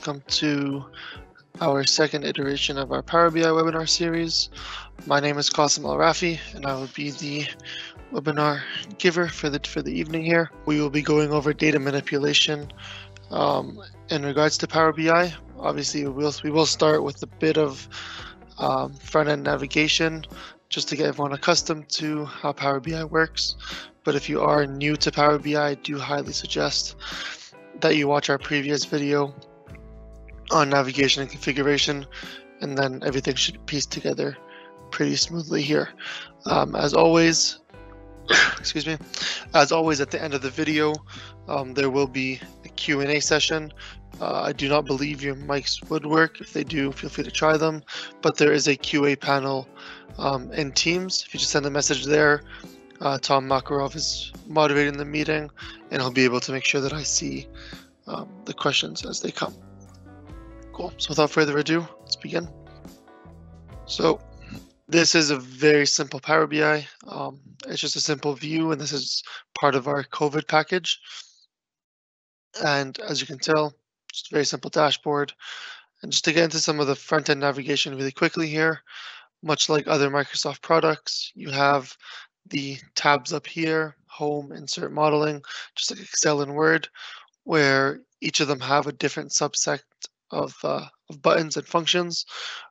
welcome to our second iteration of our Power BI webinar series. My name is Qasim Al Rafi, and I will be the webinar giver for the for the evening here. We will be going over data manipulation um, in regards to Power BI. Obviously, we will we will start with a bit of um, front end navigation just to get everyone accustomed to how Power BI works. But if you are new to Power BI, I do highly suggest that you watch our previous video on navigation and configuration, and then everything should piece together pretty smoothly here. Um, as always, excuse me, as always at the end of the video, um, there will be a Q&A session. Uh, I do not believe your mics would work. If they do, feel free to try them. But there is a QA panel um, in Teams. If you just send a message there, uh, Tom Makarov is moderating the meeting, and he'll be able to make sure that I see um, the questions as they come. Cool. So without further ado, let's begin. So this is a very simple Power BI. Um, it's just a simple view, and this is part of our COVID package. And as you can tell, just a very simple dashboard. And just to get into some of the front-end navigation really quickly here, much like other Microsoft products, you have the tabs up here, home, insert modeling, just like Excel and Word, where each of them have a different subset of, uh, of buttons and functions.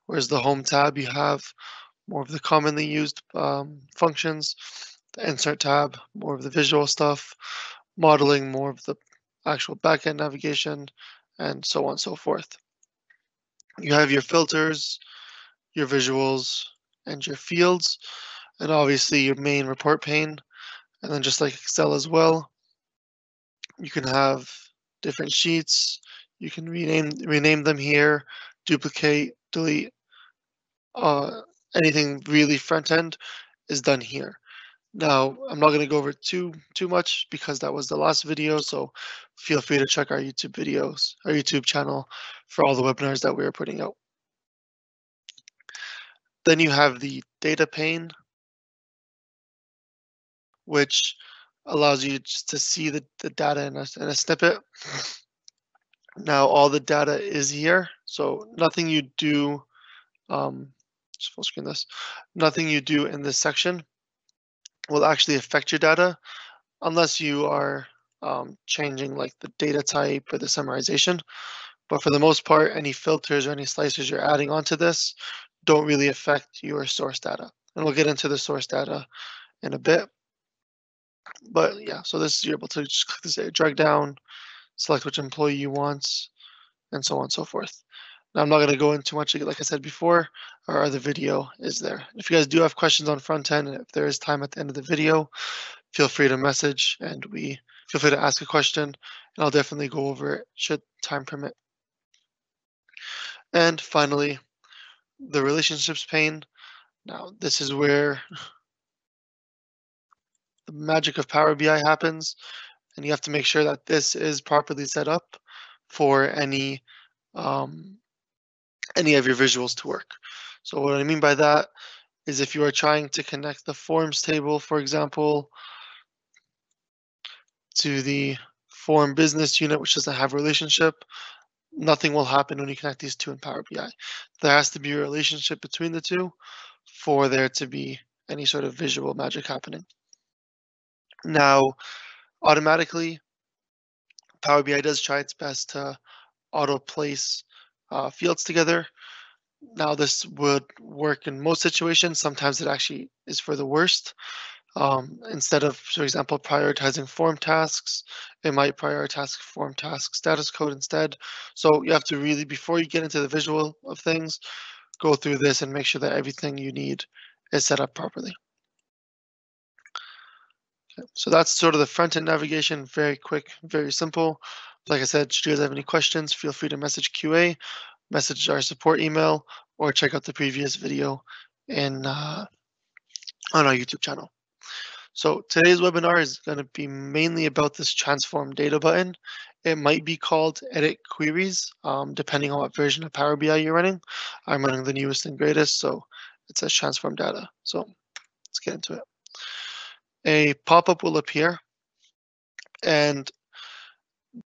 Whereas the home tab, you have more of the commonly used um, functions. The insert tab, more of the visual stuff. Modeling, more of the actual backend navigation, and so on and so forth. You have your filters, your visuals, and your fields and obviously your main report pane. And then just like Excel as well, you can have different sheets. You can rename rename them here, duplicate, delete. Uh, anything really front end is done here. Now, I'm not going to go over too too much because that was the last video, so feel free to check our YouTube videos, our YouTube channel for all the webinars that we are putting out. Then you have the data pane, which allows you just to see the, the data in a, in a snippet. Now all the data is here, so nothing you do, um, just full screen this, nothing you do in this section will actually affect your data unless you are um, changing like the data type or the summarization. But for the most part, any filters or any slicers you're adding onto this don't really affect your source data. And we'll get into the source data in a bit. But yeah, so this you're able to just click this drag down, select which employee you want, and so on and so forth. Now I'm not going to go into much, like I said before, our other video is there. If you guys do have questions on front end, if there is time at the end of the video, feel free to message and we feel free to ask a question and I'll definitely go over it should time permit. And finally, the relationships pane. Now this is where the magic of Power BI happens. And you have to make sure that this is properly set up for any um, any of your visuals to work. So what I mean by that is if you are trying to connect the forms table, for example, to the form business unit, which doesn't have a relationship, nothing will happen when you connect these two in Power BI. There has to be a relationship between the two for there to be any sort of visual magic happening. Now, automatically, Power BI does try its best to auto place uh, fields together. Now, this would work in most situations. Sometimes it actually is for the worst. Um, instead of, for example, prioritizing form tasks, it might prioritize form task status code instead. So you have to really, before you get into the visual of things, go through this and make sure that everything you need is set up properly. So that's sort of the front end navigation, very quick, very simple. Like I said, should you guys have any questions, feel free to message QA, message our support email, or check out the previous video in uh, on our YouTube channel. So today's webinar is going to be mainly about this transform data button. It might be called edit queries, um, depending on what version of Power BI you're running. I'm running the newest and greatest, so it says transform data. So let's get into it a pop-up will appear and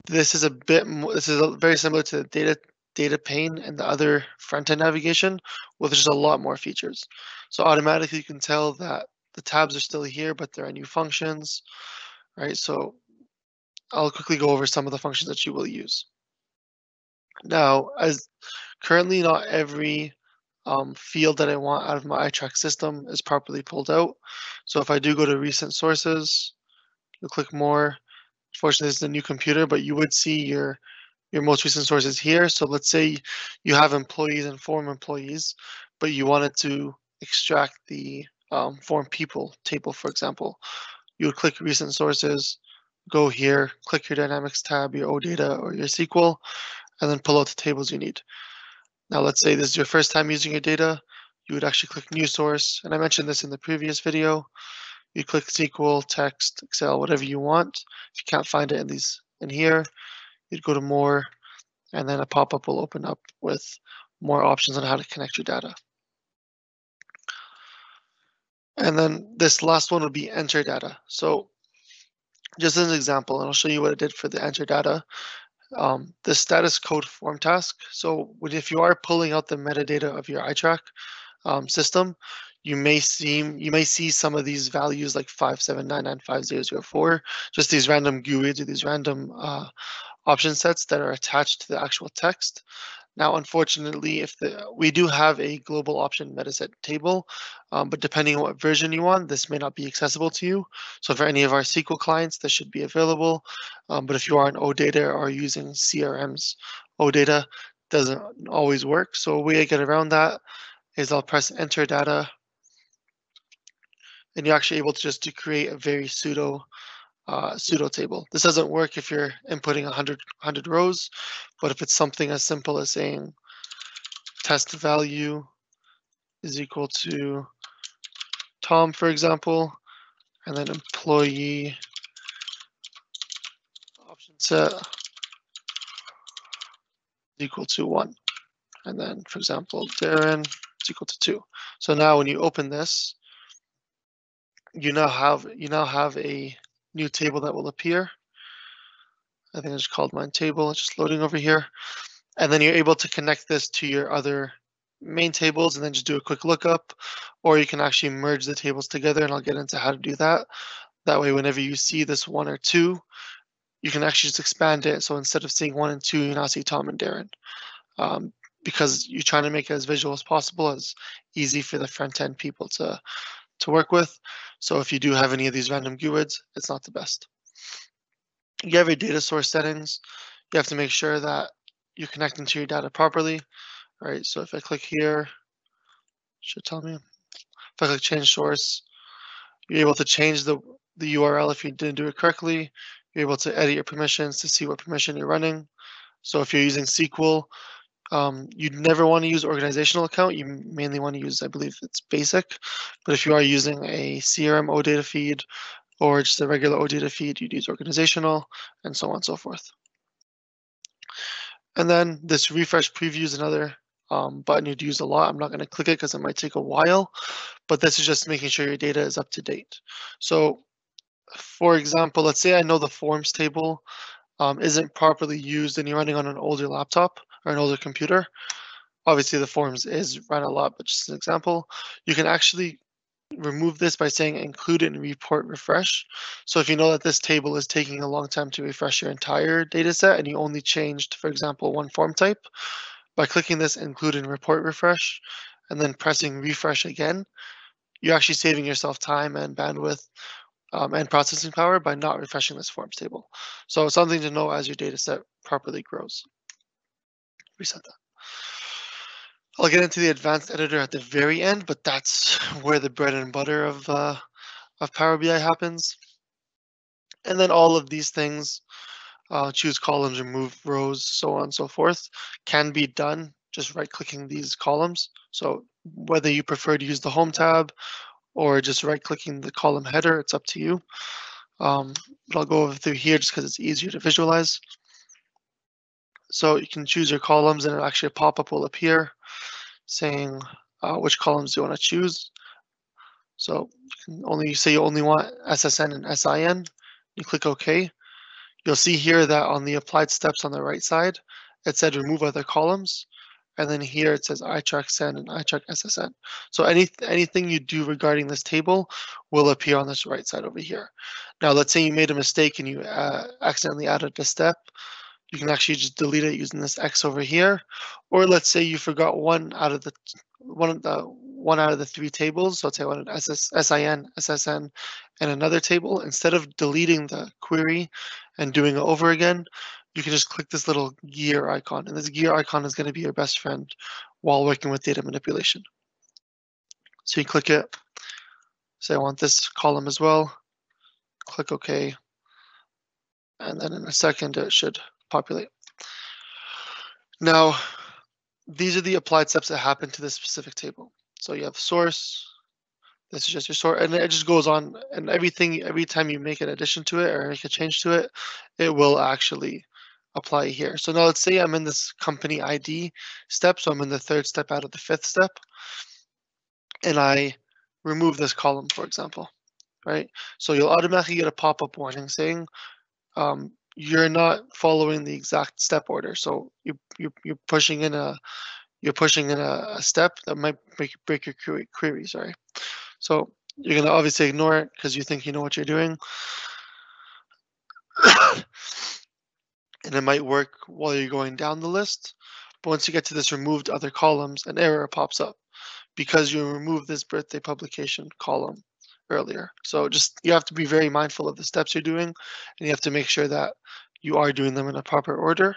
this is a bit more, this is very similar to the data data pane and the other front-end navigation with just a lot more features. So automatically you can tell that the tabs are still here, but there are new functions, right? So I'll quickly go over some of the functions that you will use. Now, as currently not every um, field that I want out of my ITRAK system is properly pulled out. So if I do go to recent sources, you click more. Unfortunately, this is a new computer, but you would see your your most recent sources here. So let's say you have employees and form employees, but you wanted to extract the um, form people table, for example. You would click recent sources, go here, click your Dynamics tab, your OData or your SQL, and then pull out the tables you need. Now let's say this is your first time using your data, you would actually click new source. And I mentioned this in the previous video. You click SQL, text, Excel, whatever you want. If you can't find it in these in here, you'd go to more, and then a pop-up will open up with more options on how to connect your data. And then this last one would be enter data. So just as an example, and I'll show you what I did for the enter data um, the status code form task. So if you are pulling out the metadata of your ITRAK um, system, you may see you may see some of these values like 579950004, just these random GUIDs or these random uh, option sets that are attached to the actual text. Now, unfortunately, if the we do have a global option metaset table, um, but depending on what version you want, this may not be accessible to you. So for any of our SQL clients, this should be available. Um, but if you are on OData or using CRM's OData, doesn't always work. So a way I get around that is I'll press enter data and you're actually able to just to create a very pseudo uh, pseudo table. This doesn't work if you're inputting 100, 100 rows, but if it's something as simple as saying test value is equal to Tom, for example, and then employee option set equal to one. And then, for example, Darren is equal to two. So now when you open this, you now have you now have a new table that will appear. I think I just called mine table, it's just loading over here. And then you're able to connect this to your other main tables and then just do a quick lookup, or you can actually merge the tables together and I'll get into how to do that. That way, whenever you see this one or two, you can actually just expand it. So instead of seeing one and two, you now see Tom and Darren. Um, because you're trying to make it as visual as possible, as easy for the front end people to to work with. So if you do have any of these random GUIDs, it's not the best. You have your data source settings. You have to make sure that you're connecting to your data properly. All right, so if I click here, should tell me. If I click change source, you're able to change the, the URL if you didn't do it correctly. You're able to edit your permissions to see what permission you're running. So if you're using SQL, um, you'd never want to use organizational account. You mainly want to use, I believe it's basic. But if you are using a CRM OData feed or just a regular OData feed, you'd use organizational and so on and so forth. And then this refresh preview is another um, button you'd use a lot. I'm not going to click it because it might take a while, but this is just making sure your data is up to date. So for example, let's say I know the forms table um, isn't properly used and you're running on an older laptop or an older computer, obviously the forms is run a lot, but just an example, you can actually remove this by saying include in report refresh. So if you know that this table is taking a long time to refresh your entire data set and you only changed, for example, one form type, by clicking this include in report refresh and then pressing refresh again, you're actually saving yourself time and bandwidth um, and processing power by not refreshing this forms table. So something to know as your data set properly grows reset that. I'll get into the advanced editor at the very end, but that's where the bread and butter of uh, of Power BI happens. And then all of these things, uh, choose columns, remove rows, so on and so forth, can be done just right clicking these columns. So whether you prefer to use the home tab or just right clicking the column header, it's up to you. Um, but I'll go over through here just because it's easier to visualize. So you can choose your columns and actually a pop-up will appear saying uh, which columns you want to choose. So you can only say you only want SSN and SIN. You click OK. you'll see here that on the applied steps on the right side, it said remove other columns. And then here it says ITRAK SEN and ITRAK SSN. So any, anything you do regarding this table will appear on this right side over here. Now, let's say you made a mistake and you uh, accidentally added a step. You can actually just delete it using this X over here. Or let's say you forgot one out of the one of the one out of the three tables. So let's say one SS, SIN, SSN, and another table. Instead of deleting the query and doing it over again, you can just click this little gear icon. And this gear icon is going to be your best friend while working with data manipulation. So you click it. Say I want this column as well. Click OK. And then in a second, it should populate. Now, these are the applied steps that happen to this specific table. So you have source, this is just your sort, and it just goes on. And everything, every time you make an addition to it or make a change to it, it will actually apply here. So now let's say I'm in this company ID step. So I'm in the third step out of the fifth step. And I remove this column, for example, right? So you'll automatically get a pop-up warning saying um, you're not following the exact step order. So you, you, you're pushing in a you're pushing in a, a step that might break, break your query, query, sorry. So you're going to obviously ignore it because you think you know what you're doing. and it might work while you're going down the list. But once you get to this removed other columns, an error pops up because you removed this birthday publication column earlier. So just you have to be very mindful of the steps you're doing and you have to make sure that you are doing them in a proper order.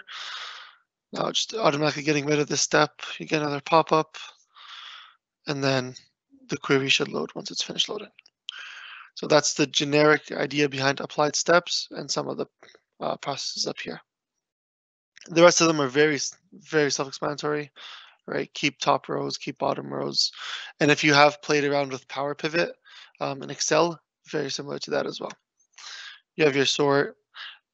Now just automatically getting rid of this step, you get another pop-up and then the query should load once it's finished loading. So that's the generic idea behind applied steps and some of the uh, processes up here. The rest of them are very, very self-explanatory, right? Keep top rows, keep bottom rows. And if you have played around with Power Pivot um, in Excel, very similar to that as well. You have your sort.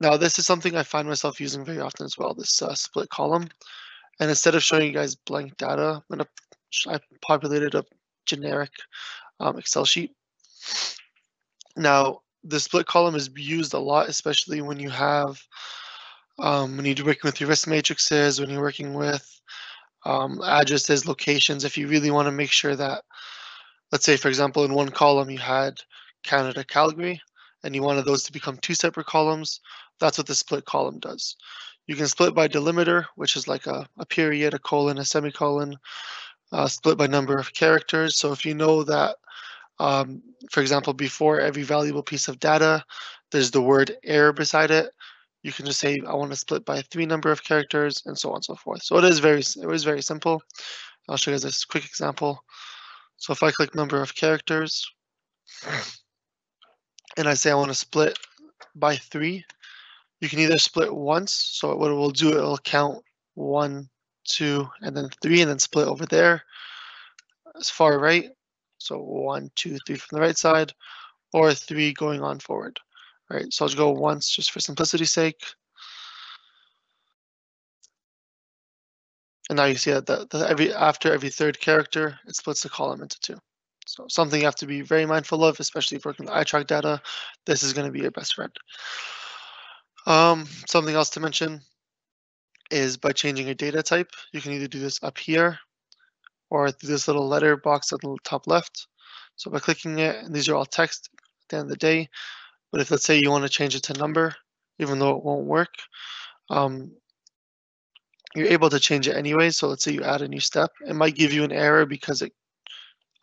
Now, this is something I find myself using very often as well, this uh, split column. And instead of showing you guys blank data, I'm gonna, I populated a generic um, Excel sheet. Now, the split column is used a lot, especially when you have um, when you're working with your risk matrices, when you're working with um, addresses, locations, if you really want to make sure that, let's say, for example, in one column you had Canada, Calgary, and you wanted those to become two separate columns, that's what the split column does. You can split by delimiter, which is like a, a period, a colon, a semicolon, uh, split by number of characters. So if you know that, um, for example, before every valuable piece of data, there's the word error beside it, you can just say I want to split by three number of characters and so on and so forth. So it is very it is very simple. I'll show you guys this quick example. So if I click number of characters and I say I want to split by three, you can either split once. So what it will do, it will count one, two, and then three, and then split over there as far right. So one, two, three from the right side, or three going on forward. All right, so I'll just go once just for simplicity's sake. And now you see that every after every third character, it splits the column into two. So something you have to be very mindful of, especially if working with ITRAK data. This is going to be your best friend. Um, something else to mention is by changing your data type, you can either do this up here or through this little letter box at the top left. So by clicking it, and these are all text at the end of the day, but if let's say you want to change it to number, even though it won't work, um, you're able to change it anyway. So let's say you add a new step, it might give you an error because it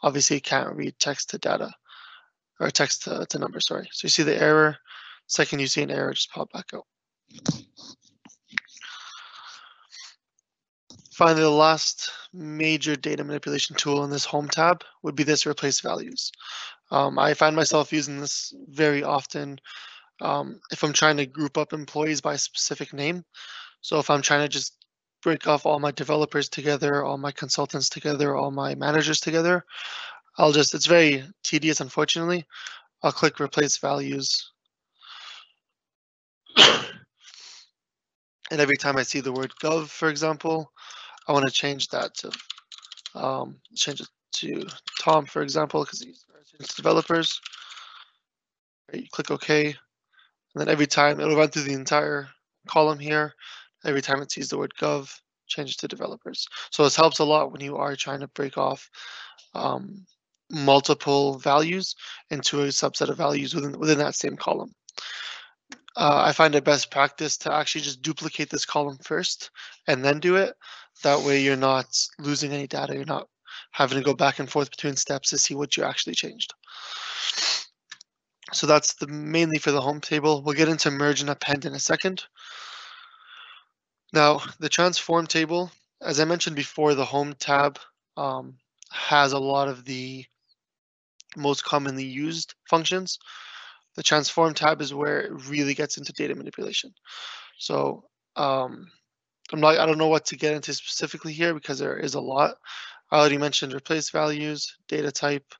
obviously can't read text to data or text to, to number, sorry. So you see the error, second you see an error, just pop back out. Finally, the last major data manipulation tool in this home tab would be this replace values. Um, I find myself using this very often um, if I'm trying to group up employees by a specific name. So if I'm trying to just break off all my developers together, all my consultants together, all my managers together, I'll just, it's very tedious, unfortunately. I'll click replace values. and every time I see the word gov, for example, I want to change that to um, change it to Tom, for example, because he's developers. Right, you click OK, and And then every time it'll run through the entire column here. Every time it sees the word gov, change it to developers. So this helps a lot when you are trying to break off um, multiple values into a subset of values within, within that same column. Uh, I find it best practice to actually just duplicate this column first and then do it. That way you're not losing any data. You're not having to go back and forth between steps to see what you actually changed. So that's the mainly for the home table. We'll get into merge and append in a second. Now, the transform table, as I mentioned before, the home tab um, has a lot of the most commonly used functions. The transform tab is where it really gets into data manipulation. So um, I'm not, I don't know what to get into specifically here because there is a lot. I already mentioned replace values, data type,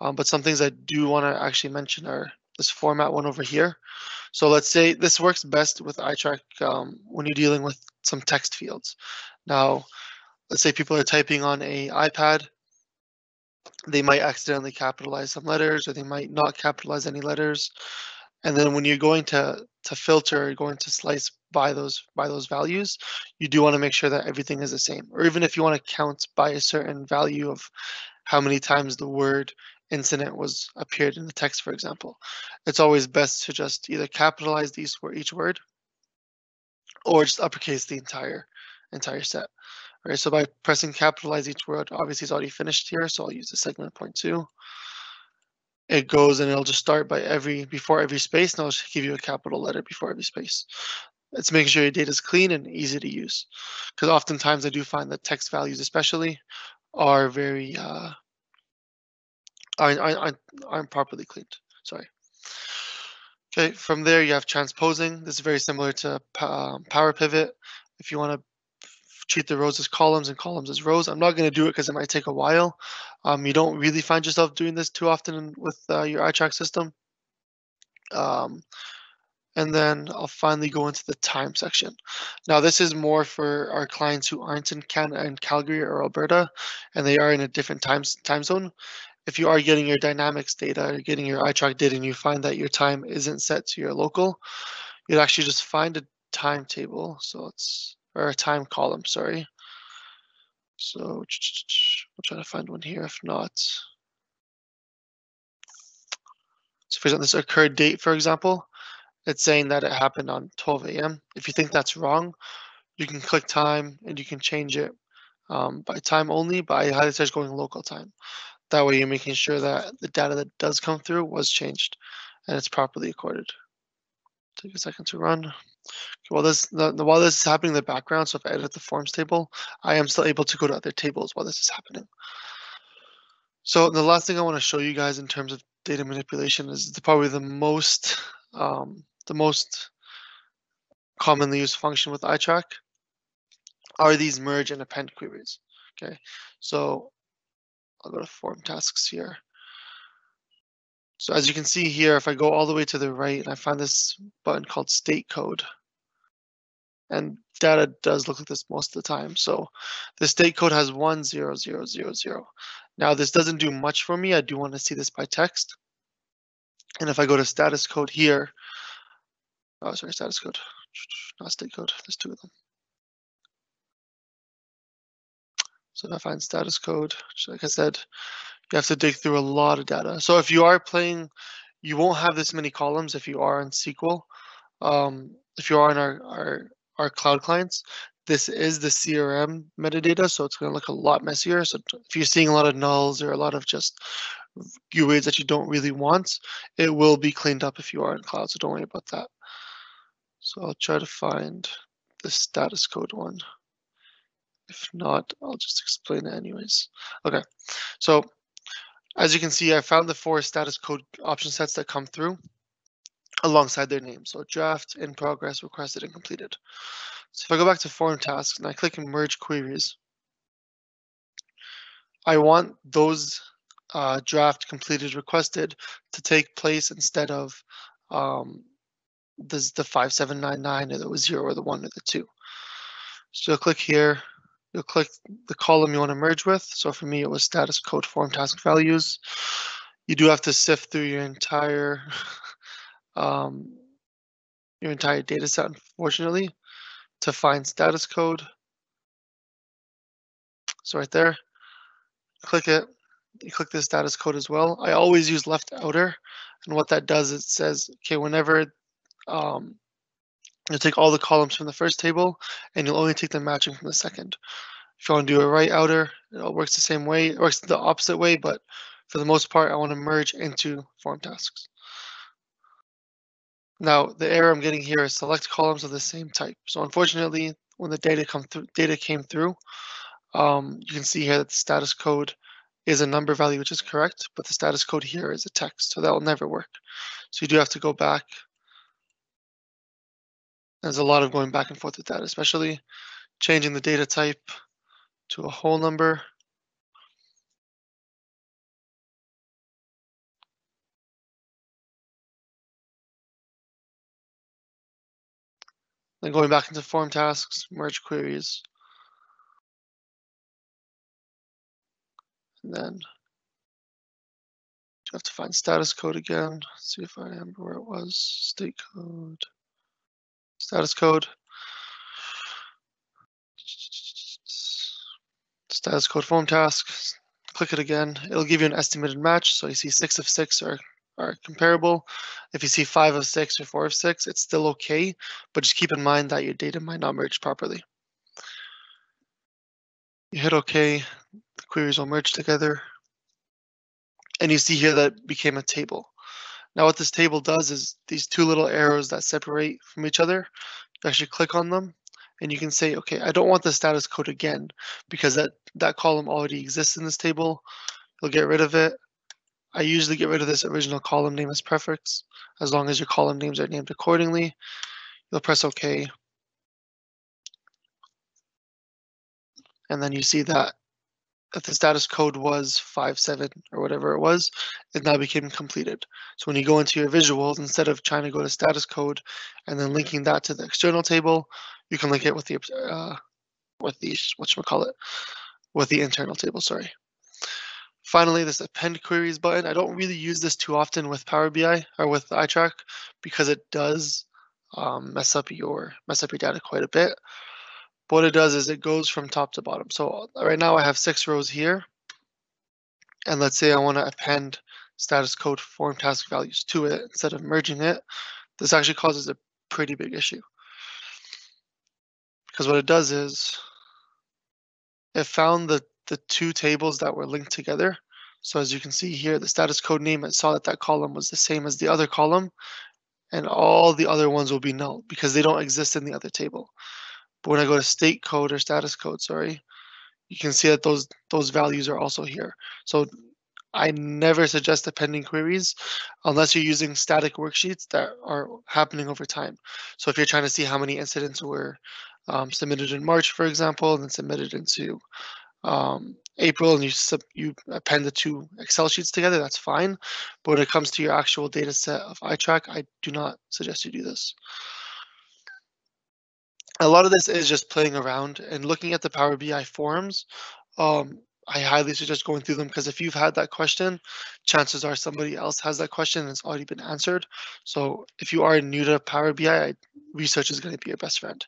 um, but some things I do want to actually mention are this format one over here. So let's say this works best with ITRAK um, when you're dealing with some text fields. Now, let's say people are typing on a iPad. They might accidentally capitalize some letters or they might not capitalize any letters. And then when you're going to to filter, going to slice by those by those values, you do want to make sure that everything is the same. Or even if you want to count by a certain value of how many times the word incident was appeared in the text, for example. It's always best to just either capitalize these for each word or just uppercase the entire entire set. All right, so by pressing capitalize each word, obviously it's already finished here, so I'll use the segment point two. It goes and it'll just start by every before every space, and I'll just give you a capital letter before every space. It's making sure your data is clean and easy to use. Because oftentimes I do find that text values especially are very uh, aren't, aren't, aren't properly cleaned. Sorry. Okay, from there you have transposing. This is very similar to um, Power Pivot. If you want to treat the rows as columns and columns as rows, I'm not going to do it because it might take a while. Um, you don't really find yourself doing this too often with uh, your ITRAK system. Um, and then I'll finally go into the time section. Now this is more for our clients who aren't in Canada and Calgary or Alberta, and they are in a different time time zone if you are getting your dynamics data or getting your ITRAK data and you find that your time isn't set to your local, you'd actually just find a timetable. So it's, or a time column, sorry. So we'll try to find one here. If not, so for example, this occurred date, for example, it's saying that it happened on 12 a.m. If you think that's wrong, you can click time and you can change it um, by time only, but I highly suggest going local time. That way you're making sure that the data that does come through was changed and it's properly accorded. Take a second to run. Okay, while this the, while this is happening in the background, so if I edit the forms table, I am still able to go to other tables while this is happening. So the last thing I want to show you guys in terms of data manipulation is the, probably the most um, the most commonly used function with ITRAK are these merge and append queries. Okay, so I'll go to form tasks here. So as you can see here, if I go all the way to the right and I find this button called state code, and data does look like this most of the time. So the state code has one zero zero zero zero. Now this doesn't do much for me. I do want to see this by text. And if I go to status code here, oh sorry, status code, not state code, there's two of them. So I find status code, like I said, you have to dig through a lot of data. So if you are playing, you won't have this many columns if you are in SQL. Um, if you are in our, our, our cloud clients, this is the CRM metadata, so it's going to look a lot messier. So if you're seeing a lot of nulls or a lot of just UIDs that you don't really want, it will be cleaned up if you are in cloud, so don't worry about that. So I'll try to find the status code one. If not, I'll just explain it anyways. Okay, so as you can see, I found the four status code option sets that come through alongside their name. So draft, in progress, requested, and completed. So if I go back to form tasks and I click merge queries, I want those uh, draft completed requested to take place instead of um, the 5799 or the 0 or the 1 or the 2. So I'll click here, You'll click the column you want to merge with. So for me, it was status code form task values. You do have to sift through your entire um, your entire data set, unfortunately, to find status code. So right there, click it, you click the status code as well. I always use left outer, and what that does, it says, okay, whenever um, you take all the columns from the first table, and you'll only take the matching from the second. If you want to do a right outer, it all works the same way. It works the opposite way, but for the most part, I want to merge into form tasks. Now, the error I'm getting here is select columns of the same type. So unfortunately, when the data come data came through, um, you can see here that the status code is a number value, which is correct, but the status code here is a text, so that will never work. So you do have to go back. There's a lot of going back and forth with that, especially changing the data type to a whole number. Then going back into form tasks, merge queries. And then you have to find status code again. See if I remember where it was. State code, status code. Status code form task. Click it again. It'll give you an estimated match. So you see six of six are are comparable. If you see five of six or four of six, it's still okay, but just keep in mind that your data might not merge properly. You hit OK, the queries will merge together. And you see here that became a table. Now what this table does is these two little arrows that separate from each other, you actually click on them and you can say, okay, I don't want the status code again because that, that column already exists in this table. You'll get rid of it I usually get rid of this original column name as prefix, as long as your column names are named accordingly. You'll press OK. And then you see that if the status code was 5.7 or whatever it was, it now became completed. So when you go into your visuals, instead of trying to go to status code and then linking that to the external table, you can link it with the uh, with the what call it with the internal table, sorry. Finally, this append queries button. I don't really use this too often with Power BI or with ITRAK because it does um, mess up your mess up your data quite a bit. What it does is it goes from top to bottom. So right now I have six rows here. And let's say I want to append status code form task values to it instead of merging it. This actually causes a pretty big issue. Because what it does is it found the the two tables that were linked together. So as you can see here, the status code name, it saw that that column was the same as the other column, and all the other ones will be null because they don't exist in the other table. But when I go to state code or status code, sorry, you can see that those those values are also here. So I never suggest appending queries unless you're using static worksheets that are happening over time. So if you're trying to see how many incidents were um, submitted in March, for example, and then submitted into um, April and you sub, you append the two Excel sheets together, that's fine. But when it comes to your actual data set of ITRAK, I do not suggest you do this. A lot of this is just playing around and looking at the Power BI forums. Um, I highly suggest going through them because if you've had that question, chances are somebody else has that question and it's already been answered. So if you are new to Power BI, research is going to be your best friend.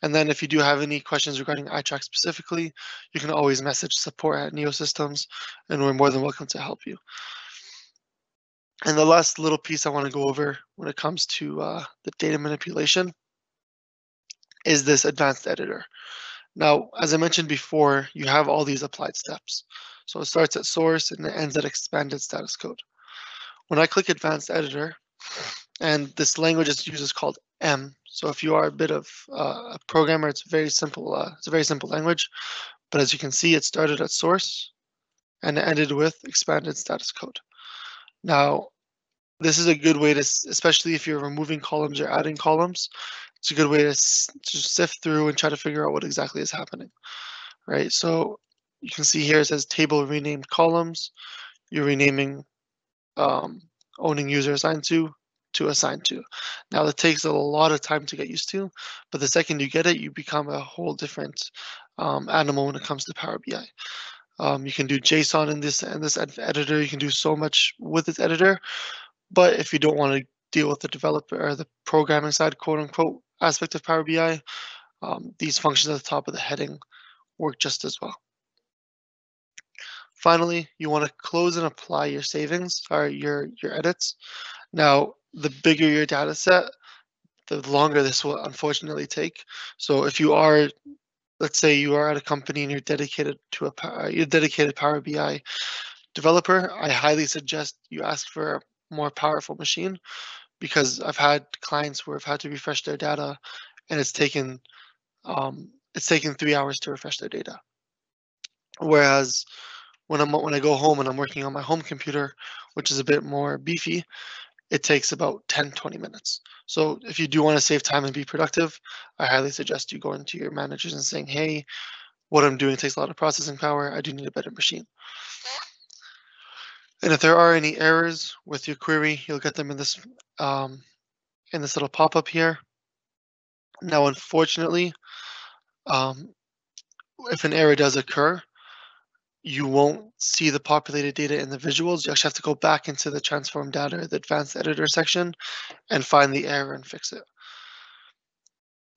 And then if you do have any questions regarding ITRAK specifically, you can always message support at Neosystems, and we're more than welcome to help you. And the last little piece I want to go over when it comes to uh, the data manipulation is this advanced editor. Now, as I mentioned before, you have all these applied steps. So it starts at source and it ends at expanded status code. When I click advanced editor, and this language is used is called M, so if you are a bit of uh, a programmer, it's very simple. Uh, it's a very simple language, but as you can see, it started at source and ended with expanded status code. Now, this is a good way to, especially if you're removing columns or adding columns, it's a good way to, to sift through and try to figure out what exactly is happening, right? So you can see here it says table renamed columns. You're renaming um, owning user assigned to, to assign to. Now that takes a lot of time to get used to, but the second you get it, you become a whole different um, animal when it comes to Power BI. Um, you can do JSON in this in this ed editor. You can do so much with this editor, but if you don't want to deal with the developer or the programming side, quote unquote, aspect of Power BI, um, these functions at the top of the heading work just as well. Finally, you want to close and apply your savings or your, your edits. Now, the bigger your data set, the longer this will unfortunately take. So if you are, let's say you are at a company and you're dedicated to a you're dedicated Power BI developer, I highly suggest you ask for a more powerful machine because I've had clients where I've had to refresh their data and it's taken um, it's taken three hours to refresh their data. Whereas when I'm when I go home and I'm working on my home computer, which is a bit more beefy, it takes about 10, 20 minutes. So if you do want to save time and be productive, I highly suggest you go into your managers and saying, hey, what I'm doing takes a lot of processing power. I do need a better machine. And if there are any errors with your query, you'll get them in this um, in this little pop-up here. Now, unfortunately, um, if an error does occur, you won't see the populated data in the visuals. You actually have to go back into the transform data, the advanced editor section, and find the error and fix it.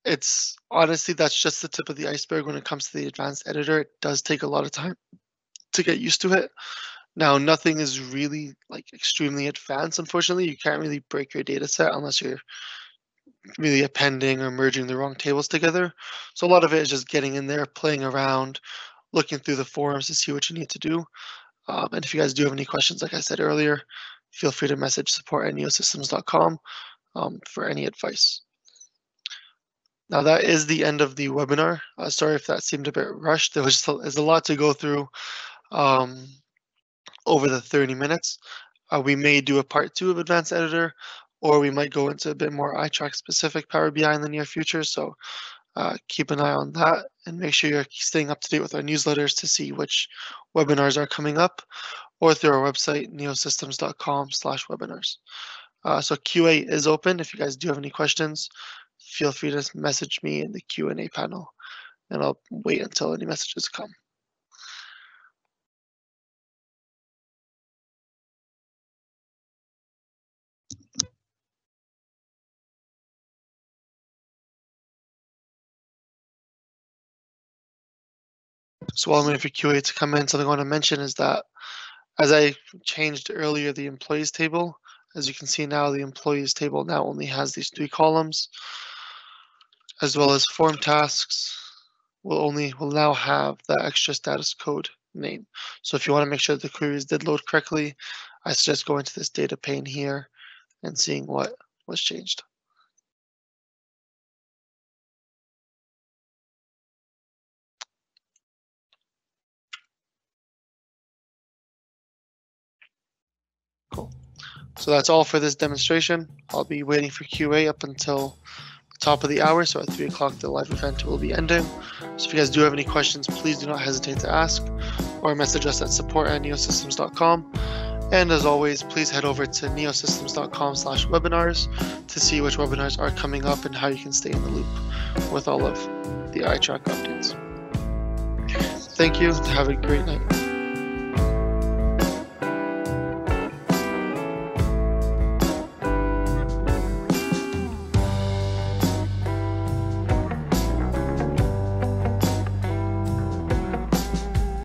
It's honestly, that's just the tip of the iceberg when it comes to the advanced editor. It does take a lot of time to get used to it. Now, nothing is really like extremely advanced, unfortunately. You can't really break your data set unless you're really appending or merging the wrong tables together. So a lot of it is just getting in there, playing around, looking through the forums to see what you need to do. Um, and if you guys do have any questions, like I said earlier, feel free to message support at neosystems.com um, for any advice. Now that is the end of the webinar. Uh, sorry if that seemed a bit rushed. There was just a, there's a lot to go through um, over the 30 minutes. Uh, we may do a part two of Advanced Editor, or we might go into a bit more ITRAK specific Power BI in the near future. So uh, keep an eye on that and make sure you're staying up to date with our newsletters to see which webinars are coming up or through our website neosystems.com slash webinars. Uh, so QA is open. If you guys do have any questions, feel free to message me in the Q&A panel and I'll wait until any messages come. So while I'm waiting for QA to come in, something I want to mention is that as I changed earlier the employees table, as you can see now, the employees table now only has these three columns, as well as form tasks will only will now have the extra status code name. So if you want to make sure the queries did load correctly, I suggest going to this data pane here and seeing what was changed. So that's all for this demonstration. I'll be waiting for QA up until the top of the hour. So at 3 o'clock, the live event will be ending. So if you guys do have any questions, please do not hesitate to ask or message us at support at neosystems.com. And as always, please head over to neosystems.com slash webinars to see which webinars are coming up and how you can stay in the loop with all of the ITRAK updates. Thank you. Have a great night.